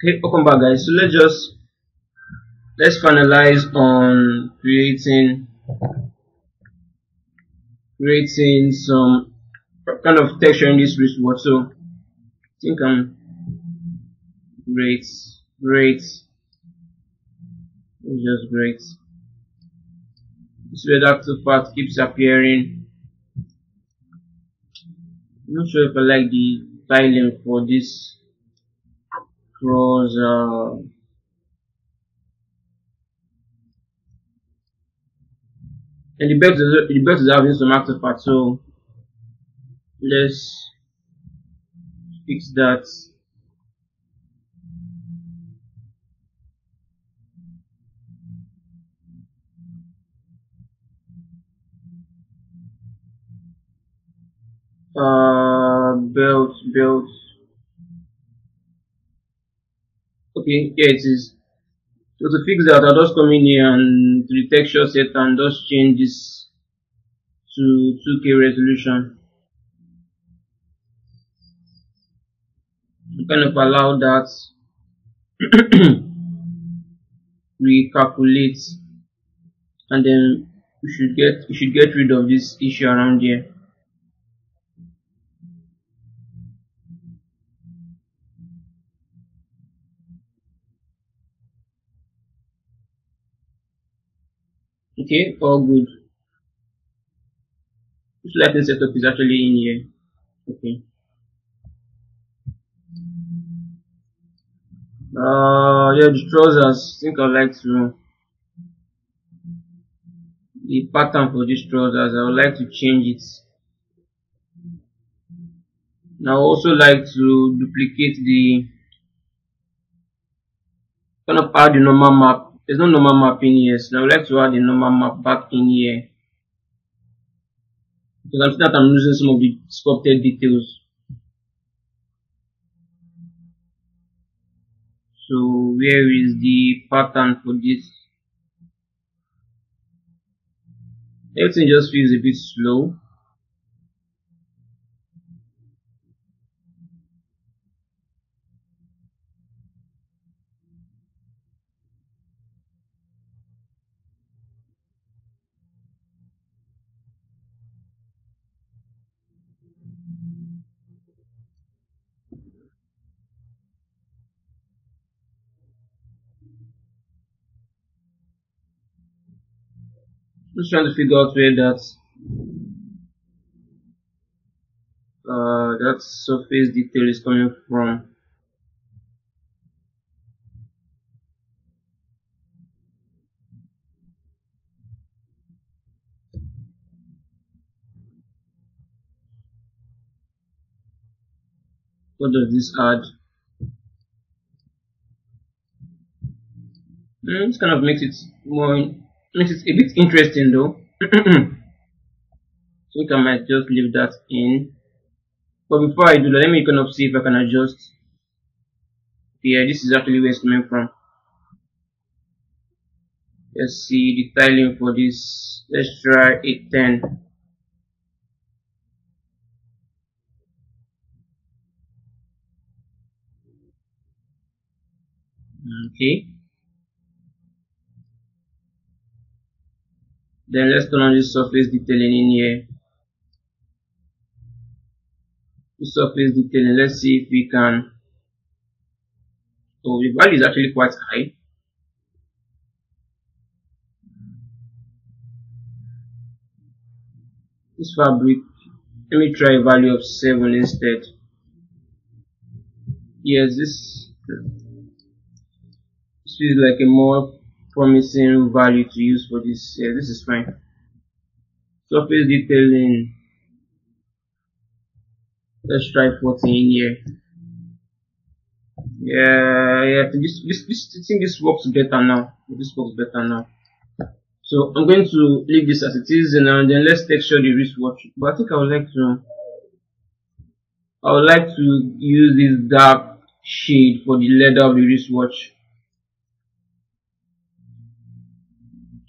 Okay, welcome back guys. So let's just let's finalize on creating creating some kind of texture in this wristwatch. So I think I'm great, great. It's just great. This red active part keeps appearing. I'm not sure if I like the styling for this cross uh, and the belt is the belt is having some active part so let's fix that. Uh belt belt okay here it is. So to fix that i'll just come in here and to the texture set and just change this to 2k resolution. Kind of allow that recalculate and then we should get we should get rid of this issue around here okay? All good. This lighting setup is actually in here. Okay. Uh yeah the trousers I think I'd like to the pattern for these trousers I would like to change it. Now also like to duplicate the kind of add the normal map there's no normal map in here so I would like to add the normal map back in here. Because I'm that I'm losing some of the sculpted details. So where is the pattern for this? Everything just feels a bit slow just trying to figure out where that uh, that surface detail is coming from. What does this add? Mm, this kind of makes it more makes it a bit interesting though. So I might just leave that in. But before I do that let me kind of see if I can adjust. Yeah this is actually where it's coming from. Let's see the tiling for this. Let's try 810 okay then let's turn on this surface detailing in here. The surface detailing let's see if we can oh the value is actually quite high. This fabric let me try a value of 7 instead. Yes this this feels like a more promising value to use for this yeah this is fine. Surface detailing. Let's try 14 here yeah yeah this this this I think this works better now. This works better now. So I'm going to leave this as it is and uh, then let's texture the wristwatch but I think I would like to I would like to use this dark shade for the leather of the wristwatch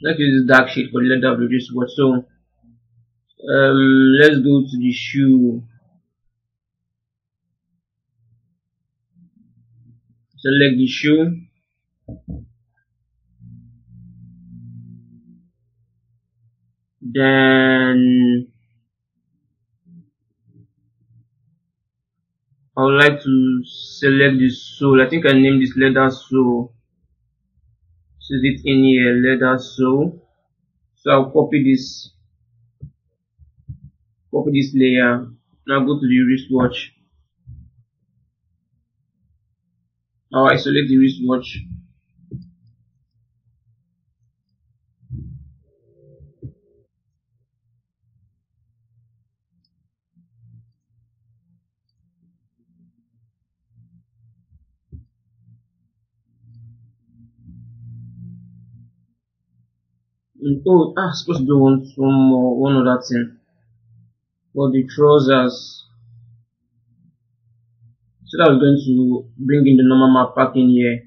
let's use this dark shade for the leather of the wristwatch so um, let's go to the shoe. Select the shoe. Then I would like to select the sole. I think I named this leather sole so it in here. Leather sole so I'll copy this. Copy this layer. Now go to the wristwatch. Now I select the wristwatch oh ah supposed to do one some more one other thing. For the trousers so that was going to bring in the normal map pack in here.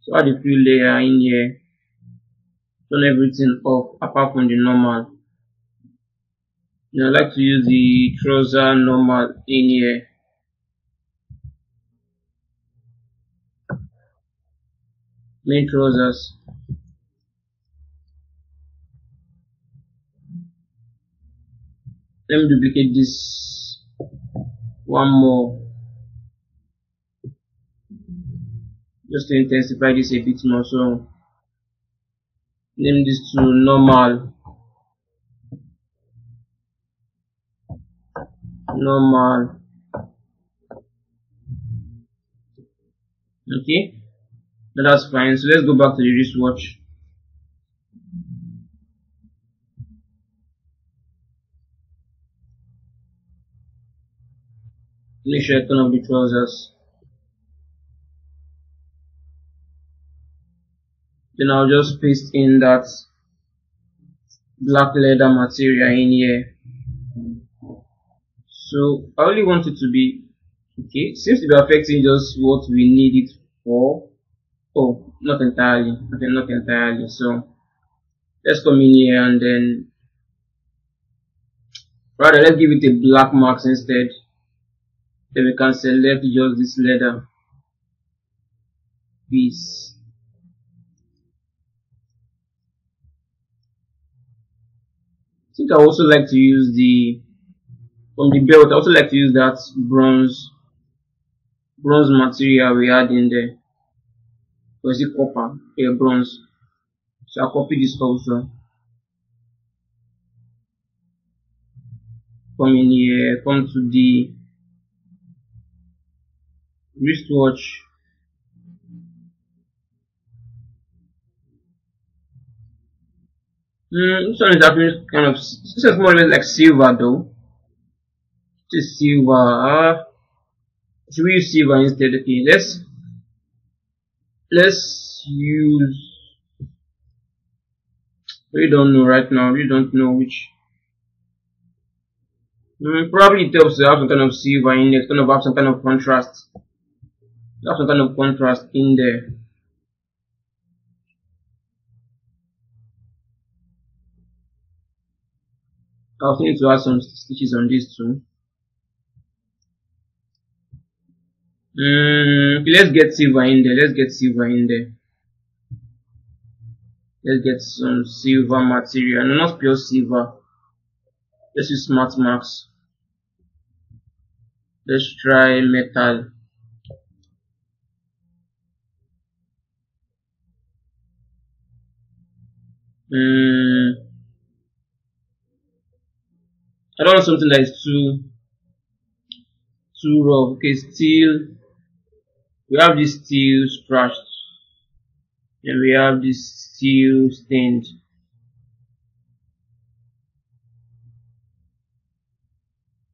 So add a few layer in here. Turn everything off apart from the normal. And I like to use the trouser normal in here main trousers let me duplicate this one more. Just to intensify this a bit more so name this to normal. Normal. Okay that's fine so let's go back to the wristwatch. Make sure I turn off the trousers. Then I'll just paste in that black leather material in here. So I only want it to be okay seems to be affecting just what we need it for oh not entirely okay not entirely so let's come in here and then rather let's give it a black mask instead. Then we can select just this leather piece I think I also like to use the from the belt I also like to use that bronze bronze material we had in there is it copper yeah bronze so I'll copy this also come in here come to the wristwatch Mm, this one is actually kind of this is more or less like silver though. This is silver. Should we use silver instead? Okay, let's let's use. We don't know right now. We don't know which. Mm, probably it helps to have some kind of silver in there. It's gonna have some kind of contrast. Have some kind of contrast in there. I also need to add some stitches on this too. Mm, let's get silver in there. Let's get silver in there. Let's get some silver material. No, not pure silver. Let's use smart marks. Let's try metal. Mm, I don't want something that is too too rough. Okay, steel. We have this steel scratched. And we have this steel stained.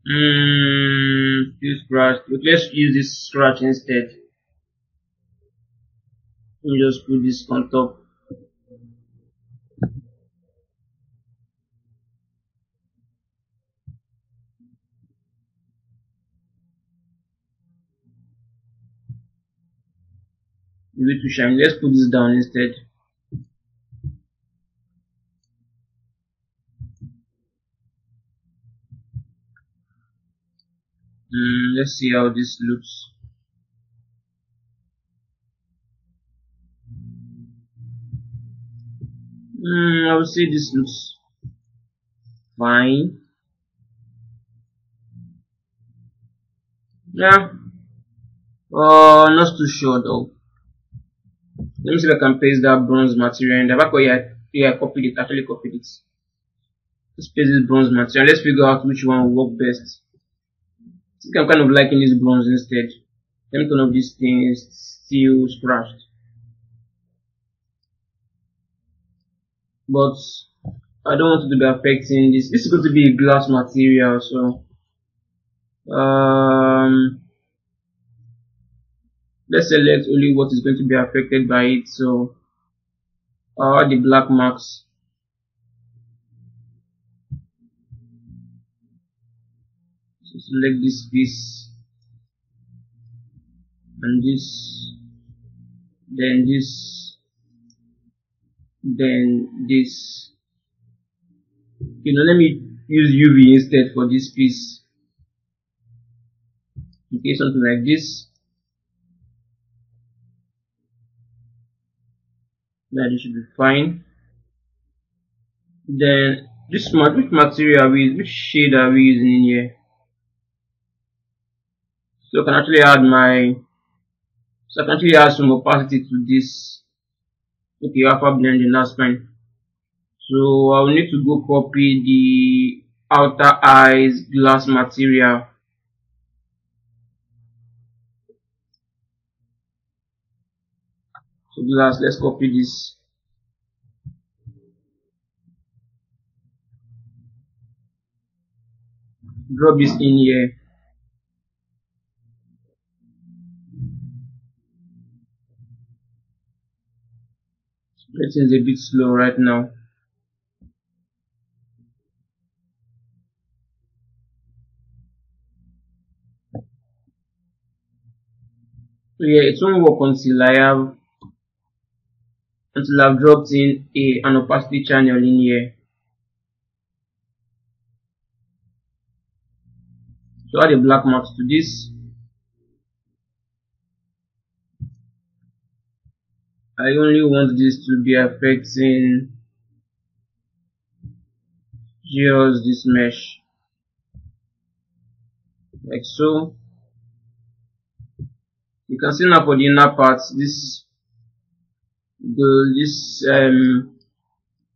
Mm, steel scratched. But let's use this scratch instead. Me just put this on top. Maybe to shine. Let's put this down instead. Mm, let's see how this looks. Mm, I would say this looks fine. Yeah. Uh, not too sure though. Let me see if I can paste that bronze material in there. Back where yeah, I copied it, actually copied it. Let's paste this bronze material. Let's figure out which one will work best. I think I'm kind of liking this bronze instead. Let me turn off this thing, still scratched. But I don't want it to be affecting this. This is going to be a glass material, so um let's select only what is going to be affected by it so uh, the black mask. So select this piece and this then this then this. You know let me use UV instead for this piece. Okay something like this that it should be fine. Then this mat which material we which shade are we using in here? So I can actually add my so I can actually add some opacity to this. Okay alpha blending that's fine. So I will need to go copy the outer eyes glass material so glass let's copy this drop this in here everything's a bit slow right now. Yeah it won't work until I have until I've dropped in a an opacity channel in here. So add a black mask to this. I only want this to be affecting just this mesh like so you can see now for the inner part this the this um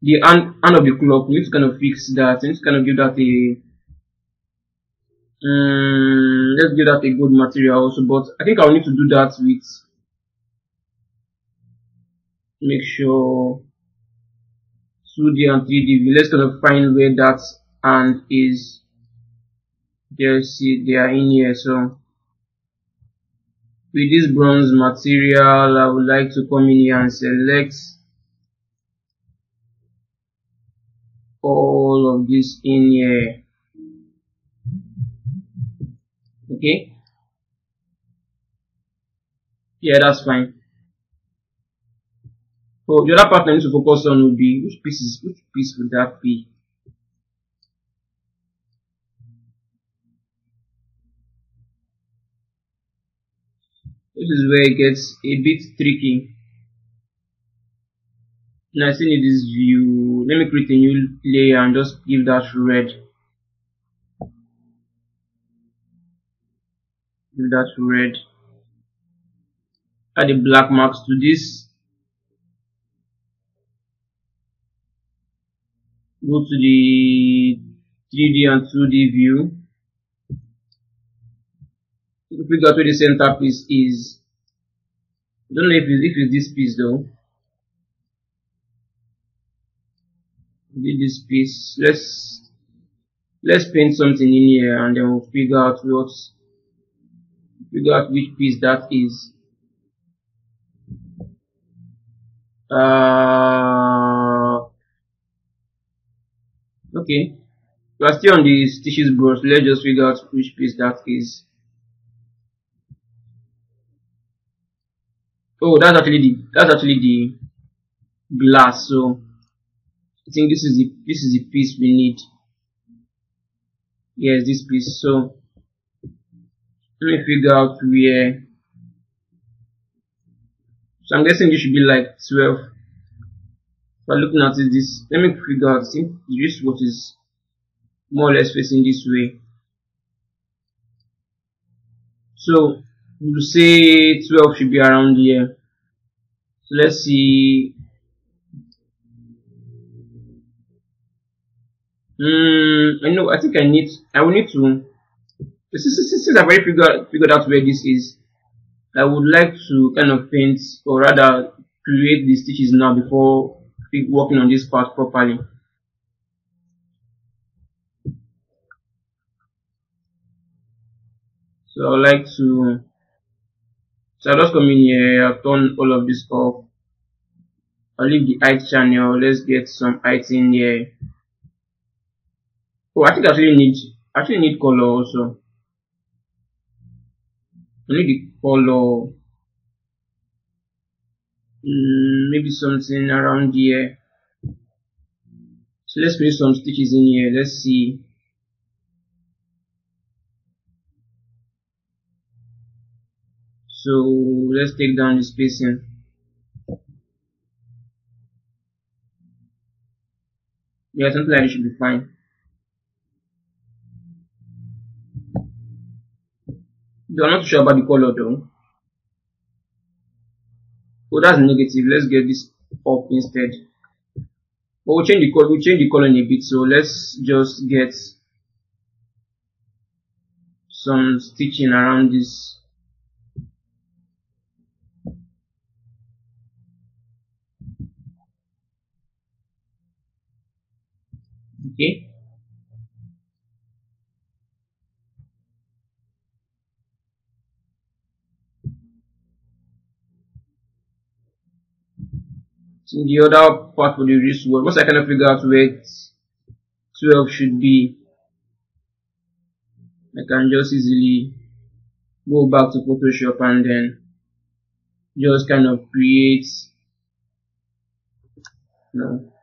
the hand, hand of the clock we need to kind of fix that. We need to kind of give that a um, let's give that a good material also but I think I'll need to do that with make sure 2D and 3D view let's kind of find where that hand is. There see they are in here so with this bronze material I would like to come in here and select all of this in here. Okay? Yeah that's fine. So the other part I need to focus on would be which pieces which piece would that be this is where it gets a bit tricky. Now still need this view. Let me create a new layer and just give that red. Give that red. Add the black mask to this. Go to the 3D and 2D view figure where the center piece is. I don't know if it's, if it's this piece though. This piece. Let's let's paint something in here and then we'll figure out what figure out which piece that is. Uh okay. We are still on the stitches brush. Let's just figure out which piece that is. Oh that's actually the that's actually the glass. So I think this is the this is the piece we need. Yes this piece. So let me figure out where. So I'm guessing this should be like 12 by looking at this let me figure out see this what is more or less facing this way. So you say 12 should be around here so let's see Mm, I know. I think I need. I will need to. Since, since I've already figured figured out where this is, I would like to kind of paint, or rather, create the stitches now before working on this part properly. So I would like to. So I'll just come in here. I'll turn all of this off. I'll leave the height channel. Let's get some height in here. Oh, I think I actually need I actually need color also. I need the color. Mm, maybe something around here. So let's put some stitches in here. Let's see. So let's take down the spacing. Yeah, something like this should be fine. I'm not sure about the color though. Oh, that's negative. Let's get this up instead. But we'll change the color. We'll change the color in a bit. So let's just get some stitching around this. Okay. So the other part for the wristwatch, once I kind of figure out where 12 should be, I can just easily go back to Photoshop and then just kind of create no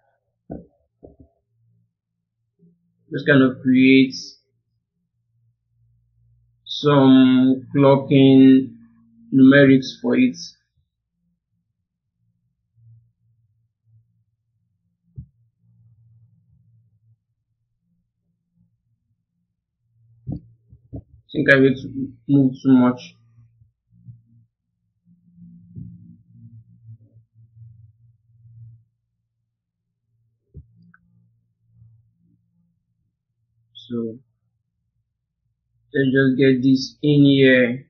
just kind of create some clocking numerics for it I think I will move too much. So let's just get this in here.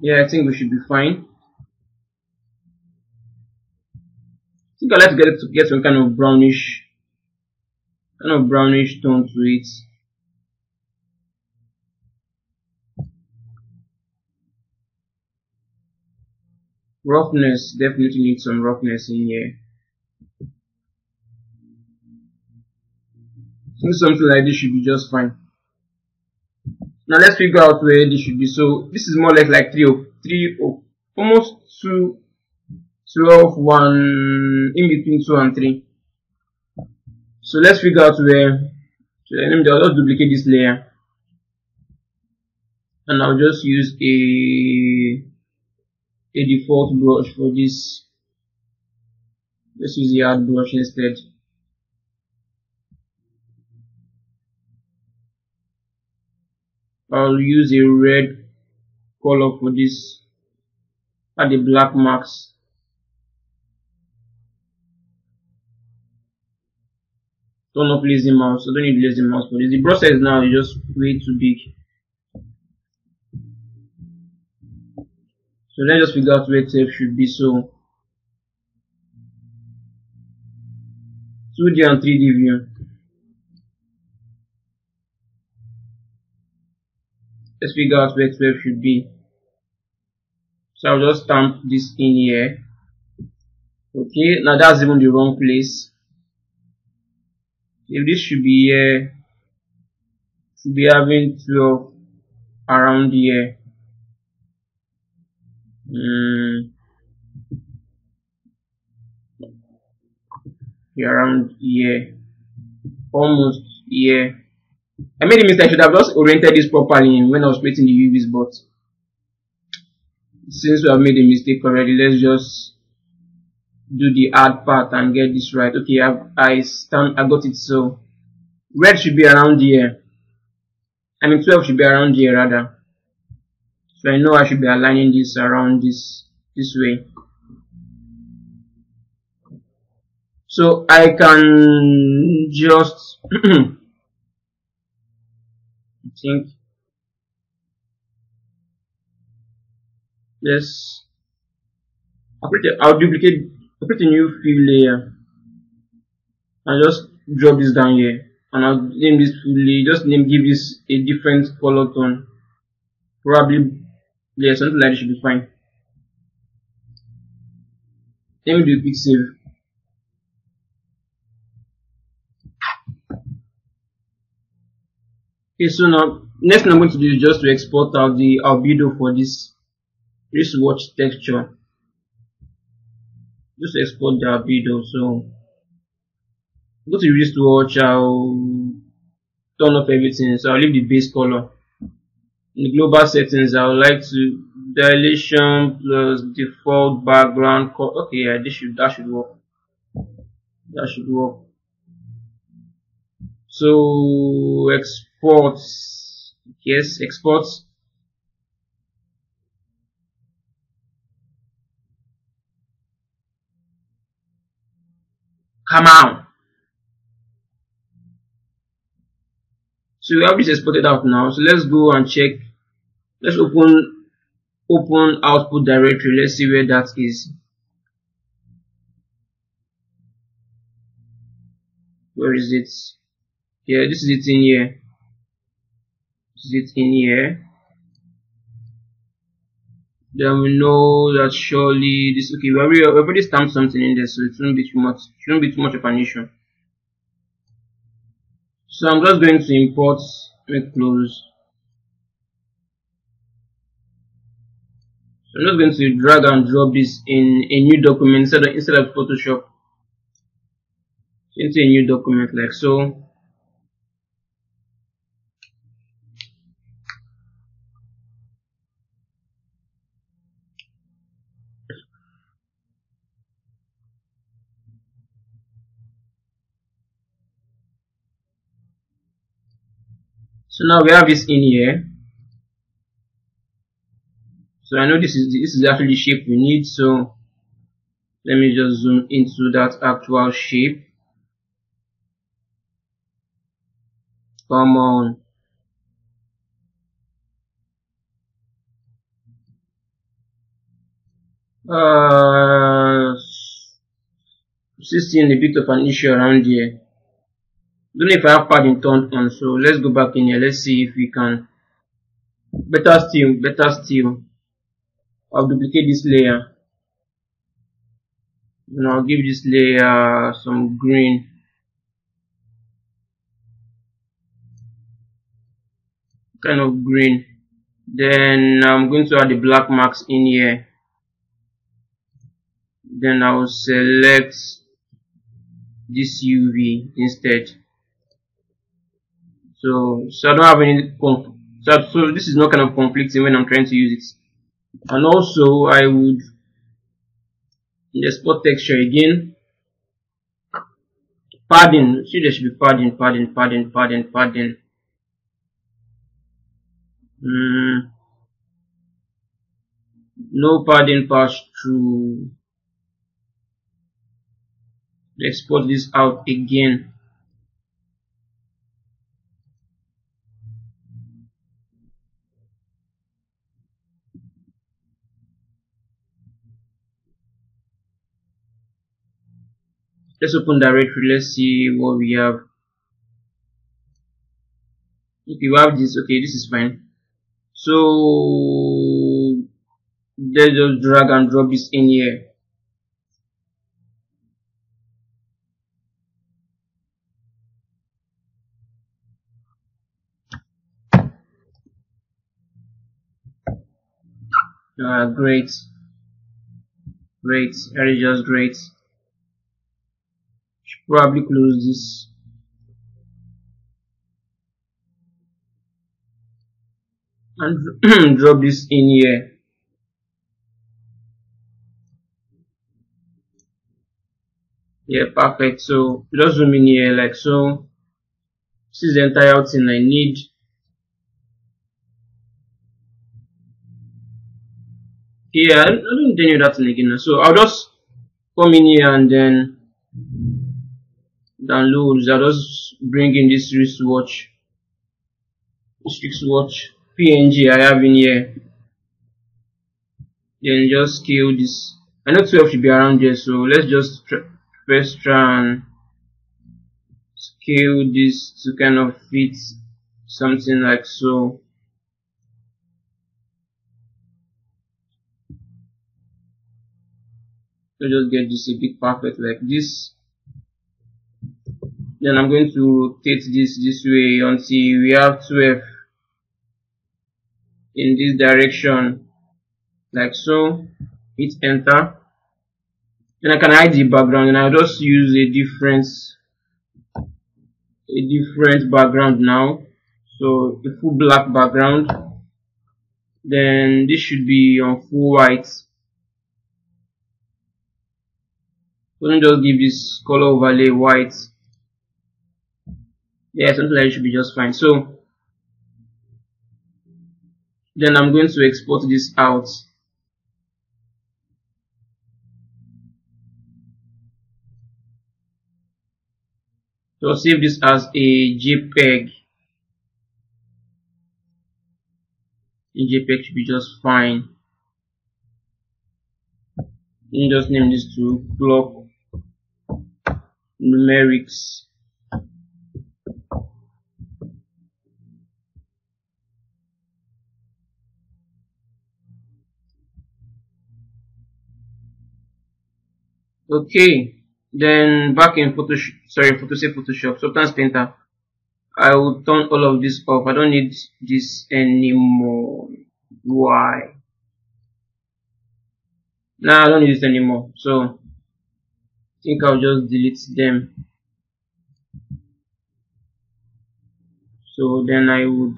Yeah, I think we should be fine. I think I like to get to get some kind of brownish kind of brownish tone to it. Roughness, definitely need some roughness in here. Something like this should be just fine. Now let's figure out where this should be. So this is more like like three or three or almost two 12, 1, in between 2 and 3. So let's figure out where, so let me just duplicate this layer. And I'll just use a, a default brush for this. Let's use the art brush instead. I'll use a red color for this, add the black mask. Turn off lazy mouse. So don't need lazy mouse for this. The size now is just way too big. So let's just figure out where tape should be so. 2d and 3d view let's figure out where 12 should be. So I'll just stamp this in here. Okay now that's even the wrong place. If this should be here should be having 12 around here. Mm, around here. Almost here. I made a mistake. I should have just oriented this properly when I was creating the UVs, but since we have made a mistake already, let's just do the add part and get this right. Okay, I've, I stand, I got it. So red should be around here. I mean 12 should be around here rather. So I know I should be aligning this around this this way. So I can just think. Yes. I'll, I'll duplicate I'll create a new fill layer. And just drop this down here. And I'll name this fill layer just name give this a different color tone. Probably yeah something like this should be fine. Let me do a quick save Okay, so now next thing I'm going to do is just to export out the albedo for this wristwatch texture. Just export the albedo. So go to wristwatch, I'll turn off everything. So I'll leave the base color. In the global settings, I would like to dilation plus default background color. Okay, yeah, this should that should work. That should work. So exports, yes, exports. Come on. So we have this exported out now. So let's go and check. Let's open open output directory. Let's see where that is. Where is it? yeah this is it in here this is it in here? Then we know that surely this okay we already, we already stamped something in there so it shouldn't be too much shouldn't be too much of an issue. So i'm just going to import make close. So i'm just going to drag and drop this in a new document instead of instead of photoshop. Into a new document like so so now we have this in here. So I know this is this is actually the shape we need so let me just zoom into that actual shape. Come on. Uh seeing a bit of an issue around here don't know if I have padding turned on so let's go back in here. Let's see if we can better still better still I'll duplicate this layer. And I'll give this layer some green. Kind of green. Then I'm going to add the black mask in here. Then I will select this UV instead so so I don't have any so, so this is not kind of conflicting when I'm trying to use it. And also I would export texture again padding see there should be padding padding padding padding padding. Mm, no padding pass through. Export this out again let's open directory let's see what we have. Okay we have this okay this is fine. So let's just drag and drop this in here. Uh, great. Great. Very just great probably close this. And drop this in here. Yeah perfect. So just zoom in here like so. This is the entire thing I need. Yeah I don't need that thing again so I'll just come in here and then I'll just bring in this wristwatch. This wristwatch png I have in here. Then just scale this. I know 12 should be around here so let's just first try and scale this to kind of fit something like so. So just get this a bit perfect like this then I'm going to rotate this this way until we have 12 in this direction. Like so hit enter. Then I can hide the background and I'll just use a different a different background now. So a full black background. Then this should be on full white. Let me just give this color overlay white yeah something like it should be just fine. So then I'm going to export this out. So save this as a jpeg. A jpeg should be just fine. You just name this to clock numerics okay then back in photoshop sorry photoshop photoshop. Substance painter. I will turn all of this off. I don't need this anymore. Why? Now i don't need this anymore. So i think i'll just delete them. So then i would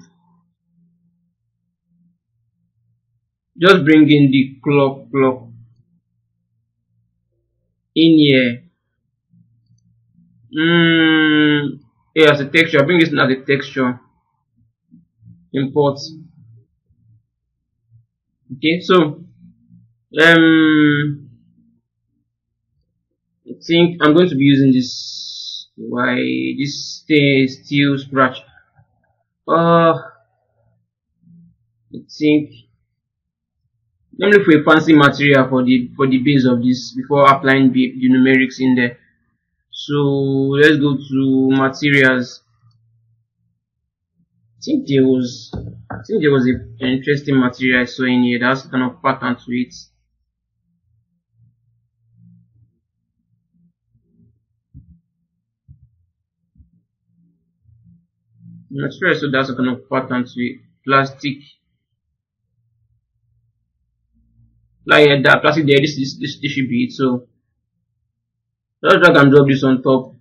just bring in the clock clock in here. Mm, yeah as a texture. Bring this as a texture. Import. Okay so um I think I'm going to be using this why this steel scratch. Uh I think look for a fancy material for the for the base of this before applying the, the numerics in there. So let's go to materials. I think there was I think there was a, an interesting material I saw in here that's kind of pattern to it. Material so that's kind of pattern to it plastic like that plastic there this, this this this should be it so. Just drag and drop this on top.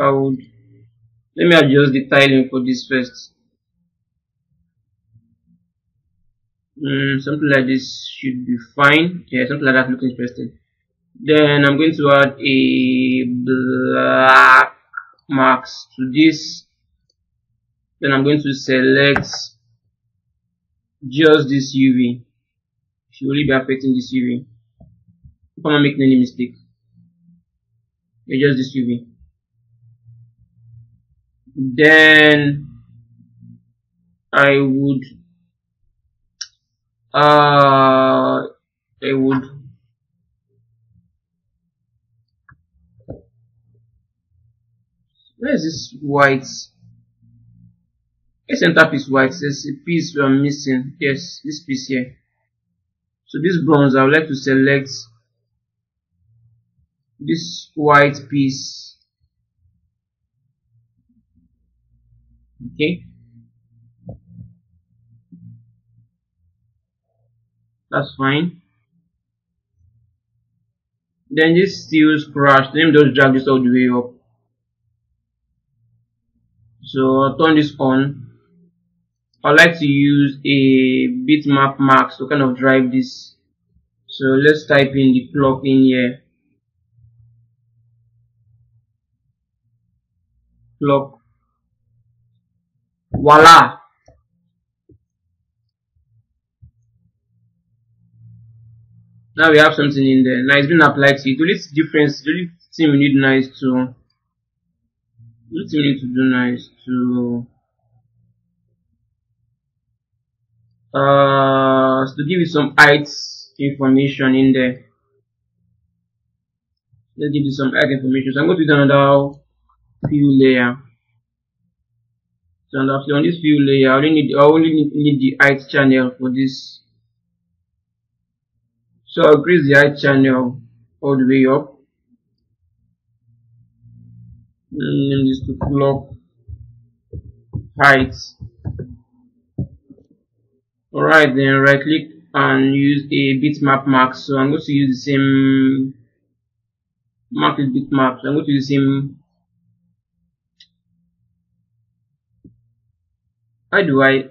I would let me adjust the tiling for this first. Mm, something like this should be fine. Yeah something like that looks interesting. Then I'm going to add a black mask to this. Then I'm going to select just this UV should only be affecting this UV if I'm not making any mistake. It's just this UV then I would uh I would where is this white a center piece white. There's a piece we are missing. Yes this piece here. So this bronze I would like to select this white piece. Okay. That's fine. Then this steel scratch let me just drag this all the way up. So I'll turn this on. I like to use a bitmap mask to kind of drive this. So let's type in the clock in here. Clock. Voila! Now we have something in there. Now it's been applied to it. The only difference, the only thing we need now is to, the only thing we need to do now is to, uh, to give you some height information in there. Let's give you some height information. So I'm going to do another fill layer. So on this fill layer, I only need, I only need, the height channel for this so I'll increase the height channel all the way up. Name this to clock height. Alright, then right click and use a bitmap mask. So I'm going to use the same mark with bitmap. So I'm going to use the same. How do I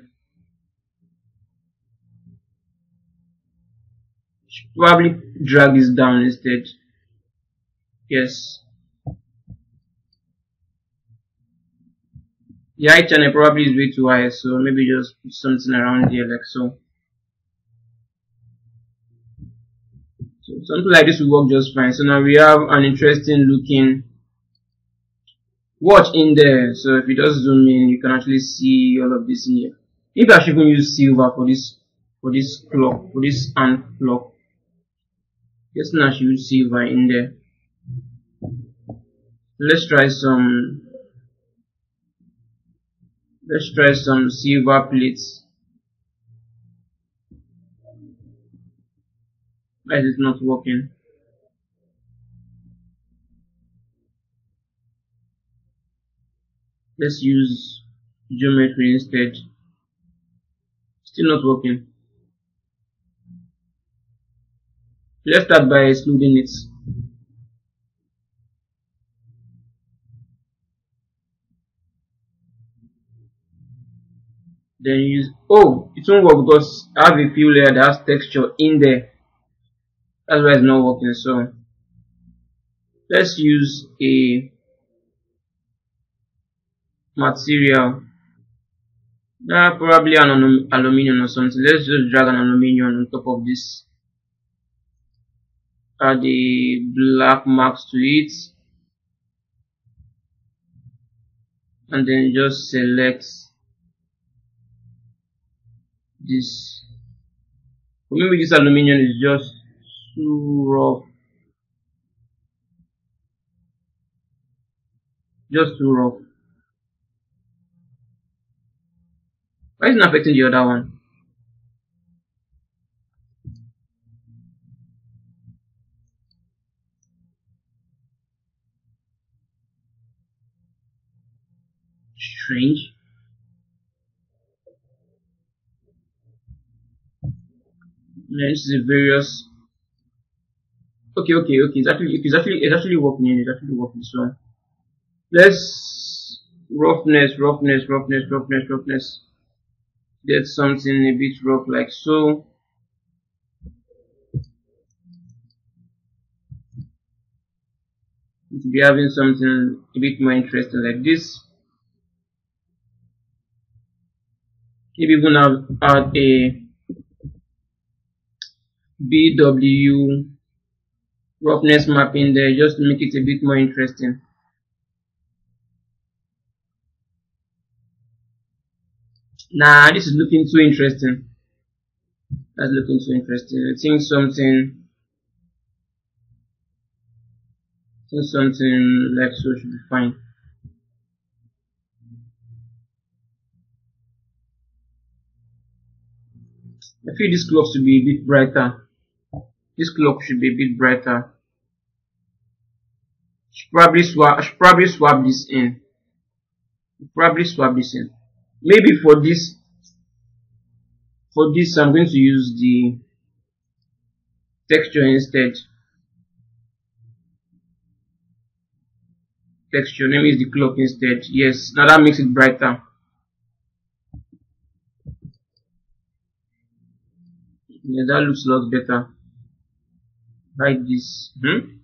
probably drag this down instead yes the height channel probably is way too high so maybe just put something around here like so so something like this will work just fine so now we have an interesting looking watch in there so if you just zoom in you can actually see all of this in here maybe I should even use silver for this for this clock for this hand clock Guess now will see right in there. Let's try some. Let's try some silver plates. Why is it not working? Let's use geometry instead. Still not working. Let's start by excluding it. Then use oh it won't work because I have a fill layer that has texture in there. That's why it's not working. So let's use a material. Uh, probably an aluminium or something. Let's just drag an aluminium on top of this add the black mask to it and then just select this maybe this aluminium is just too rough. Just too rough. Why is it not affecting the other one? Strange. Is a various. Okay, okay, okay. It's actually, it's actually, it's actually working. It's actually working. So let's roughness, roughness, roughness, roughness, roughness. Get something a bit rough like so. To be having something a bit more interesting like this. maybe we're gonna add a BW roughness map in there just to make it a bit more interesting. Nah, this is looking too interesting. That's looking too interesting. I think something, I think something like so should be fine. I feel this clock should be a bit brighter. This clock should be a bit brighter. Should probably swap. Should probably swap this in. Probably swap this in. Maybe for this. For this, I'm going to use the texture instead. texture. Let me use the clock instead. Yes, now that makes it brighter. Yeah, that looks a lot better. Hide this. Hmm?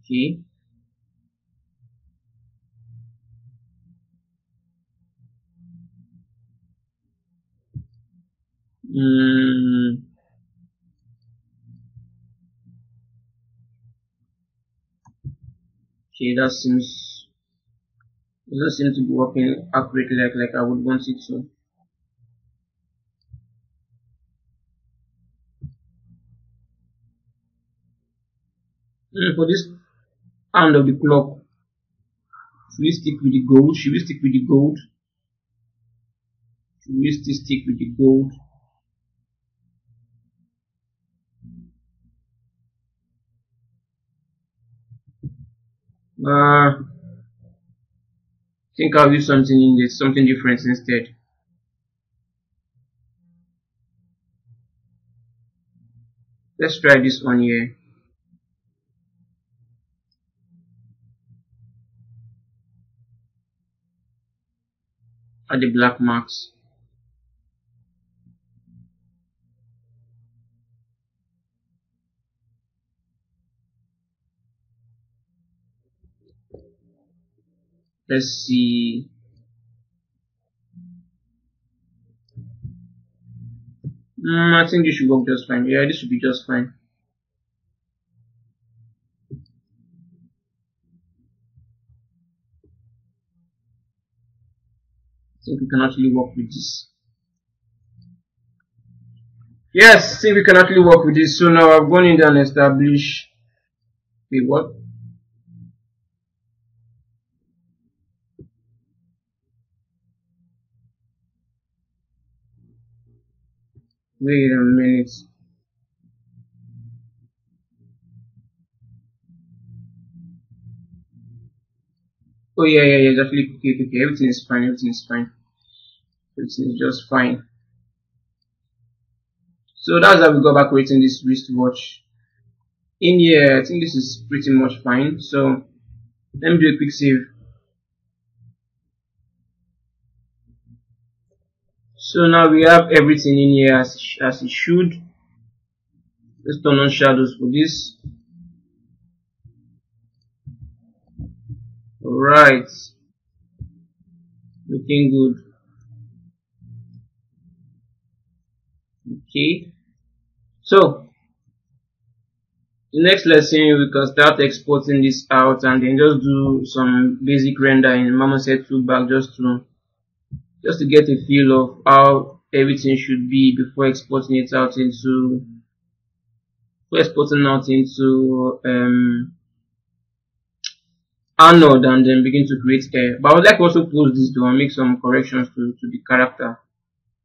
Okay. Mm. Okay, that seems doesn't seem to be working accurately like like I would want it to. For this hand of the clock, should we stick with the gold? Should we stick with the gold? Should we still stick with the gold? Uh, think I'll do something in this, something different instead. Let's try this one here. Add the black mask. Let's see. Mm, I think this should work just fine. Yeah this should be just fine. I think we can actually work with this. Yes think we can actually work with this. So now I've gone in there and established wait what Wait a minute. Oh yeah, yeah, yeah, definitely. Okay, okay, okay. Everything is fine. Everything is fine. Everything is just fine. So that's how we go about creating this wristwatch. In here, I think this is pretty much fine. So let me do a quick save. So now we have everything in here as, as it should. Let's turn on shadows for this. Alright. Looking good. Okay. So the next lesson we can start exporting this out and then just do some basic render in Marmoset Toolbag just to just to get a feel of how everything should be before exporting it out into before exporting out into um, Anode and then begin to create air. But I would like to also post this though and make some corrections to, to the character.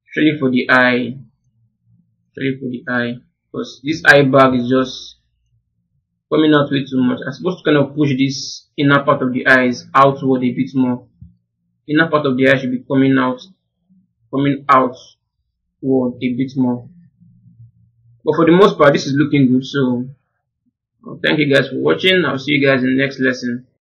Especially for the eye. Especially for the eye. Because this eye bag is just coming out way too much. I'm supposed to kind of push this inner part of the eyes outward a bit more inner part of the eye should be coming out coming out a bit more. But for the most part this is looking good so well, thank you guys for watching. I'll see you guys in the next lesson